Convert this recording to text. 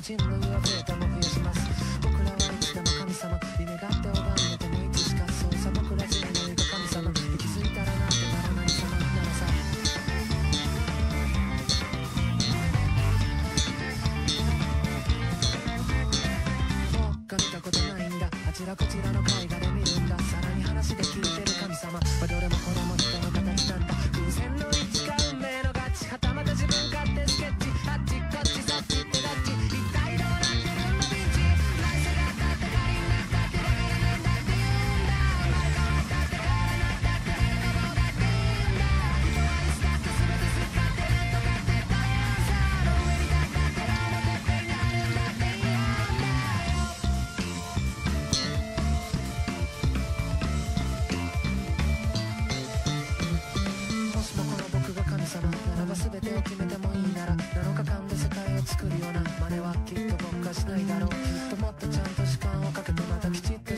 人類を増えたも増やします。でもいいなら7日間で世界を作るような真似はきっと僕はしないだろう。きっともっとちゃんと時間をかけてまたきちっと